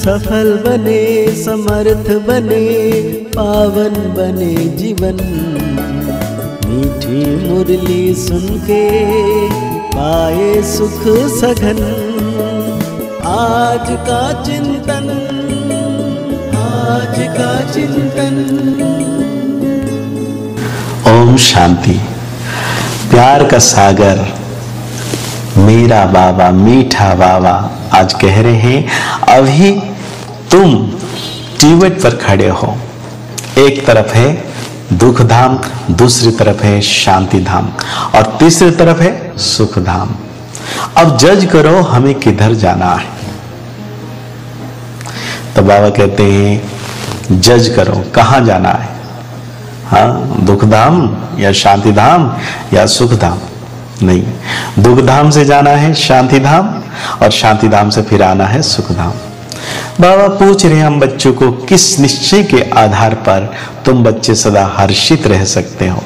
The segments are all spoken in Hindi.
सफल बने, समर्थ बने, पावन बने जीवन। मीठी मुरली सुन के पाए सुख सघन। आज का चिंतन, आज का चिंतन। ओम शांति। प्यार का सागर, मेरा बाबा, मीठा बाबा आज कह रहे हैं, अभी तुम टिबेट पर खड़े हो। एक तरफ़ है दुख धाम दूसरी तरफ़ है शांति धाम और तीसरी तरफ़ है सुख धाम अब जज करो हमें किधर जाना है। तो बाबा कहते हैं, जज करो कहाँ जाना है। हाँ दुख धाम या शांति धाम या सुख धाम नहीं दुख धाम से जाना है शांति धाम और शांति धाम से फिर आना है सुख धाम बाबा पूछ रहे हम बच्चों को किस निश्चय के आधार पर तुम बच्चे सदा हर्षित रह सकते हो?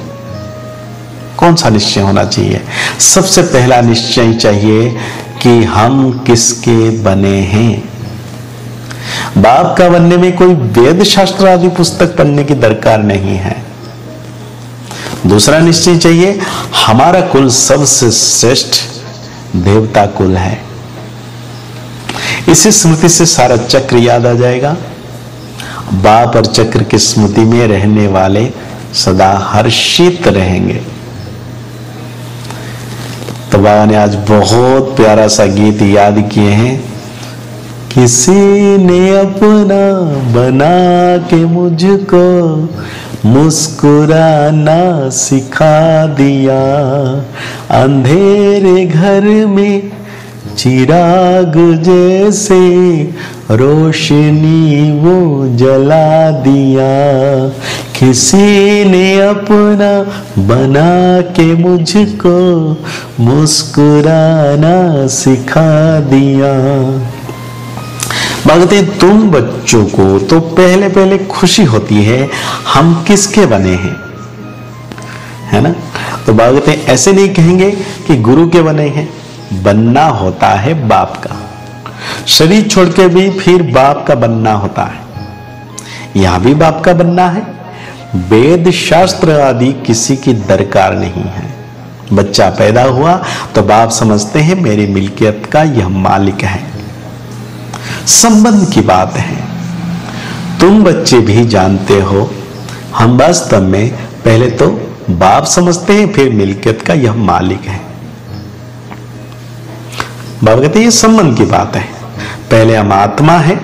कौन सा निश्चय होना चाहिए? सबसे पहला निश्चय चाहिए कि हम किसके बने हैं। बाप का बनने में कोई वेद शास्त्र आदि पुस्तक पढ़ने की दरकार नहीं है। दूसरा निश्चय चाहिए, हमारा कुल सबसे श्रेष्ठ देवता कुल है। इसी स्मृति से सारा चक्र याद आ जाएगा। बाप और चक्र की स्मृति में रहने वाले सदा हर्षित रहेंगे। तो बाबा ने आज बहुत प्यारा सा गीत याद किए हैं। किसी ने अपना बना के मुझको मुस्कुराना सिखा दिया। अंधेरे घर में चिराग जैसे रोशनी वो जला दिया। किसी ने अपना बना के मुझको मुस्कुराना सिखा दिया। भगते तुम बच्चों को तो पहले पहले खुशी होती है, हम किसके बने हैं? है ना? तो भगते ऐसे नहीं कहेंगे कि गुरु के बने हैं। बनना होता है बाप का। शरीर छोड़ के भी फिर बाप का बनना होता है। यहाँ भी बाप का बनना है। वेद शास्त्र आदि किसी की दरकार नहीं है। बच्चा पैदा हुआ तो बाप समझते हैं, मेरी मिल्कियत का यह मालिक है। संबंध की बात है। तुम बच्चे भी जानते हो। हम वास्तव में पहले तो बाप समझते हैं, फिर मिल्कियत का यह मालिक है। बाबा कहते ये संबंध की बात है। पहले हम आत्मा है।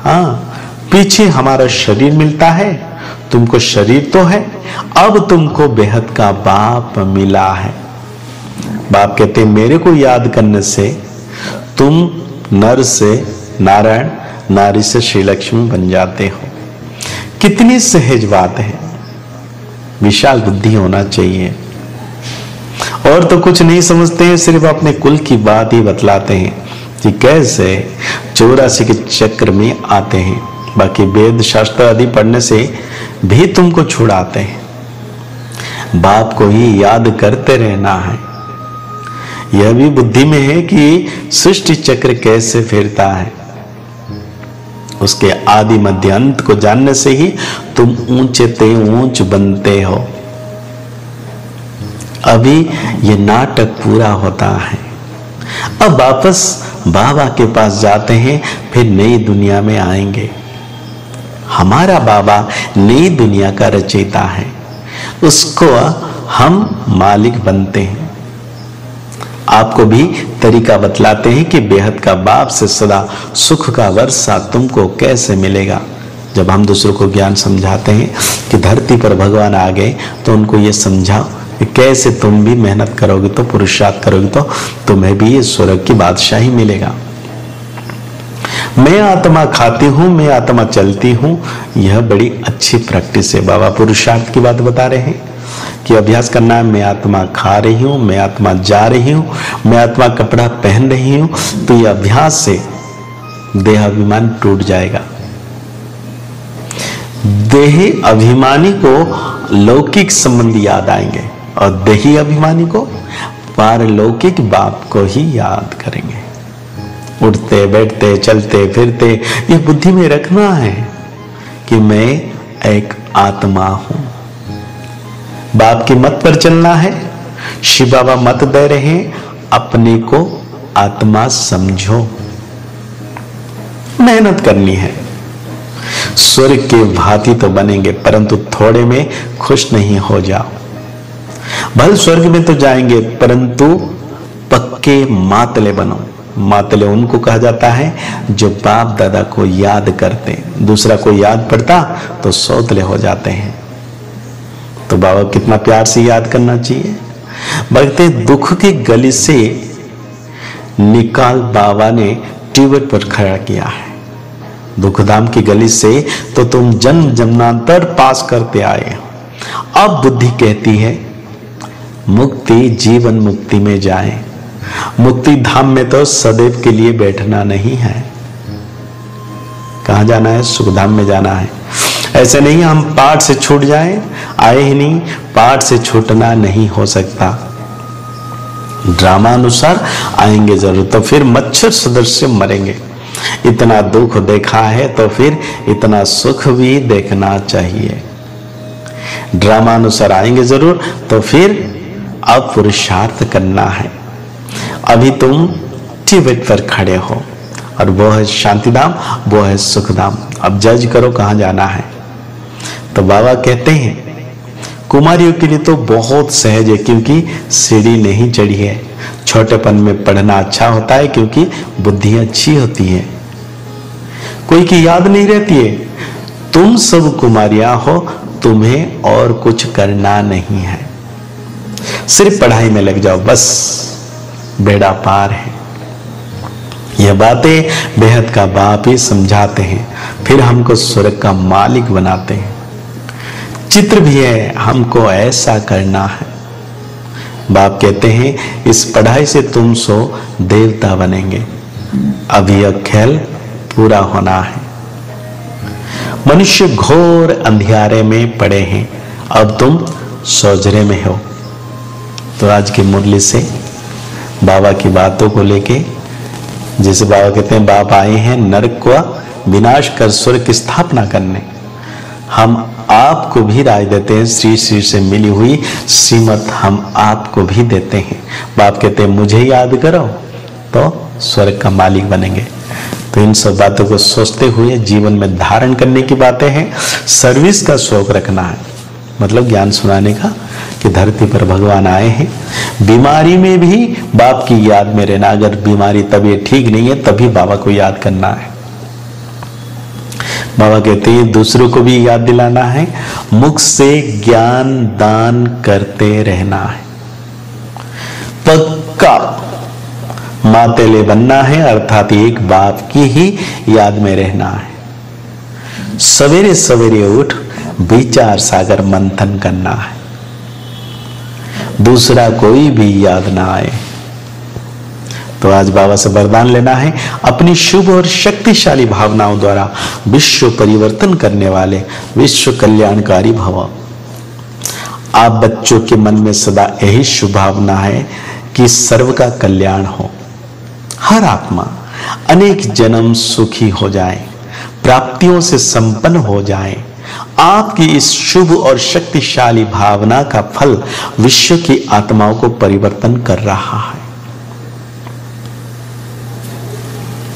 हाँ पीछे हमारा शरीर मिलता है। तुमको शरीर तो है। अब तुमको बेहद का बाप मिला है। बाप कहते मेरे को याद करने से तुम नर से नारायण, नारी से श्री लक्ष्मी बन जाते हो। कितनी सहज बात है। विशाल बुद्धि होना चाहिए। और तो कुछ नहीं समझते हैं, सिर्फ़ अपने कुल की बात ही बतलाते हैं कि कैसे चौरासी के चक्र में आते हैं। बाकी वेद शास्त्र आदि पढ़ने से भी तुमको छुड़ाते हैं। बाप को ही याद करते रहना है। यह भी बुद्धि में है कि सृष्टि चक्र कैसे फिरता है। उसके आदि मध्य अंत को जानने से ही तुम ऊँचे ते ऊंच बनते हो। अभी ये नाटक पूरा होता है। अब वापस बाबा के पास जाते हैं, फिर नई दुनिया में आएँगे। हमारा बाबा नई दुनिया का रचयिता है। उसको हम मालिक बनते हैं। आपको भी तरीका बतलाते हैं कि बेहद का बाप से सदा सुख का वर्षा तुमको कैसे मिलेगा। जब हम दूसरों को ज्ञान समझाते हैं कि धरती पर भगवान आ गए तो उनको ये समझाओ। कैसे तुम भी मेहनत करोगे तो पुरुषार्थ करोगे तो तुम्हें भी ये स्वर्ग की बादशाही मिलेगा। मैं आत्मा खाती हूँ, मैं आत्मा चलती हूँ, यह बड़ी अच्छी प्रैक्टिस है। बाबा पुरुषार्थ की बात बता रहे हैं कि अभ्यास करना है, मैं आत्मा खा रही हूँ, मैं आत्मा जा रही हूँ, मैं आत्मा कपड़ा पहन रही हूँ तो ये अभ्यास से देहाभिमान टूट जाएगा। देह अभिमानी को लौकिक संबंध याद आएँगे। और देही अभिमानी को, पारलौकिक बाप को ही याद करेंगे। उठते, बैठते, चलते, फिरते ये बुद्धि में रखना है कि मैं एक आत्मा हूँ। बाप के मत पर चलना है, शिव बाबा मत दे रहे अपने को आत्मा समझो। मेहनत करनी है। स्वर्ग के भांति तो बनेंगे, परंतु थोड़े में खुश नहीं हो जाओ। भल स्वर्ग में तो जाएँगे, परंतु पक्के मातले बनो। मातले उनको कहा जाता है, जो बाप दादा को याद करते दूसरा को याद पड़ता तो सौतले हो जाते हैं। तो बाबा कितना प्यार से याद करना चाहिए। बगते दुख की गली से निकाल बाबा ने ट्यूबवेल पर खड़ा किया है। दुखधाम की गली से तो तुम जन्म जन्मांतर पास करते आए अब बुद्धि कहती है मुक्ति, जीवन मुक्ति में जाए। मुक्ति धाम में तो सदैव के लिए बैठना नहीं है। कहा जाना है? सुखधाम में जाना है। ऐसे नहीं हम पाठ से छूट जाए, आए ही नहीं, पाठ से छूटना नहीं हो सकता। ड्रामा अनुसार आएँगे ज़रूर तो फिर मच्छर सदस्य मरेंगे। इतना दुख देखा है तो फिर इतना सुख भी देखना चाहिए। ड्रामा अनुसार आएँगे ज़रूर तो फिर अब पुरुषार्थ करना है। अभी तुम टिबेट पर खड़े हो और वो है शांतिधाम, वो है सुखधाम। अब जज करो कहाँ जाना है। तो बाबा कहते हैं, कुमारियों के लिए तो बहुत सहज है क्योंकि सीढ़ी नहीं चढ़ी है। छोटेपन में पढ़ना अच्छा होता है क्योंकि बुद्धि अच्छी होती है। कोई की याद नहीं रहती है, तुम सब कुमारियाँ हो, तुम्हें और कुछ करना नहीं है। सिर्फ़ पढ़ाई में लग जाओ, बस। बेड़ा पार है। यह बातें बेहद का बाप ही समझाते हैं, फिर हमको स्वर्ग का मालिक बनाते हैं। चित्र भी है, हमको ऐसा करना है। बाप कहते हैं, इस पढ़ाई से तुम सो, देवता बनेंगे। अब यह खेल पूरा होना है। मनुष्य घोर अंधियारे में पड़े हैं। अब तुम सोजरे में हो। तो आज की मुरली से, बाबा की बातों को लेके, जैसे बाबा कहते हैं, बाप आए हैं नरक को विनाश कर स्वर्ग की स्थापना करने। हम आपको भी राय देते हैं, श्री श्री से मिली हुई श्रीमत हम आपको भी देते हैं। बाप कहते हैं, मुझे याद करो। तो स्वर्ग का मालिक बनेंगे। तो इन सब बातों को सोचते हुए जीवन में धारण करने की बातें हैं। सर्विस का शौक रखना है। मतलब ज्ञान सुनाने का कि धरती पर भगवान आए हैं। बीमारी में भी बाप की याद में रहना, अगर बीमारी तबीयत ठीक नहीं है, तभी बाबा को याद करना है। बाबा कहते हैं, दूसरों को भी याद दिलाना है, मुख से ज्ञान दान करते रहना है। पक्का मातेले बनना है, अर्थात एक बाप की ही याद में रहना है। सवेरे सवेरे उठ, विचार सागर मंथन करना है। दूसरा कोई भी याद ना आए। तो आज बाबा से वरदान लेना है, अपनी शुभ और शक्तिशाली भावनाओं द्वारा विश्व परिवर्तन करने वाले विश्व कल्याणकारी भव। आप बच्चों के मन में सदा यही शुभ भावना है कि सर्व का कल्याण हो। हर आत्मा अनेक जन्म सुखी हो जाए, प्राप्तियों से संपन्न हो जाए आपकी इस शुभ और शक्तिशाली भावना का फल विश्व की आत्माओं को परिवर्तन कर रहा है।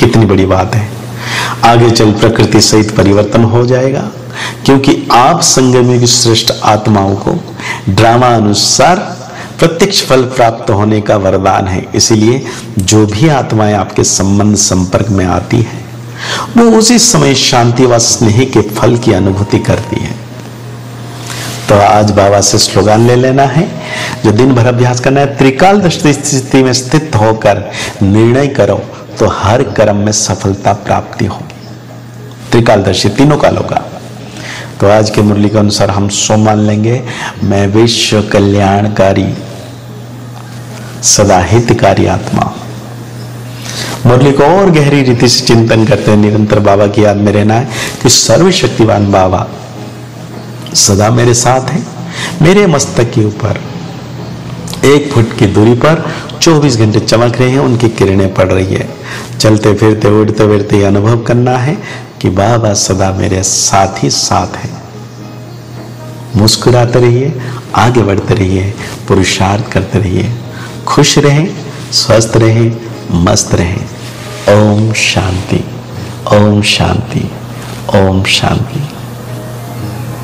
कितनी बड़ी बात है। आगे चल प्रकृति सहित परिवर्तन हो जाएगा, क्योंकि आप संगम की श्रेष्ठ आत्माओं को ड्रामा अनुसार प्रत्यक्ष फल प्राप्त होने का वरदान है। इसीलिए जो भी आत्माएँ आपके संबंध संपर्क में आती है वो उसी समय शांति व स्नेह के फल की अनुभूति करती है। तो आज बाबा से स्लोगान ले लेना है, जो दिन भर अभ्यास करना है, त्रिकाल दृष्टि स्थिति में स्थित होकर निर्णय करो तो हर कर्म में सफलता प्राप्ति होगी। त्रिकालदर्शी तीनों कालों का तो आज के मुरली के अनुसार हम सो मान लेंगे। मैं विश्व कल्याणकारी सदा हितकारी आत्मा। मुरली को और गहरी रीति से चिंतन करते हैं, निरंतर बाबा की याद में रहना है कि सर्वशक्तिवान बाबा सदा मेरे साथ है, मेरे मस्तक के ऊपर। एक फुट की दूरी पर 24 घंटे चमक रहे हैं, उनकी किरणें पड़ रही है। चलते फिरते, उड़ते फिरते अनुभव करना है कि बाबा सदा मेरे साथ ही साथ है। मुस्कुराते रहिए, आगे बढ़ते रहिए, पुरुषार्थ करते रहिए। खुश रहें, स्वस्थ रहें, मस्त रहें। ओम शांति ओम शांति ओम शांति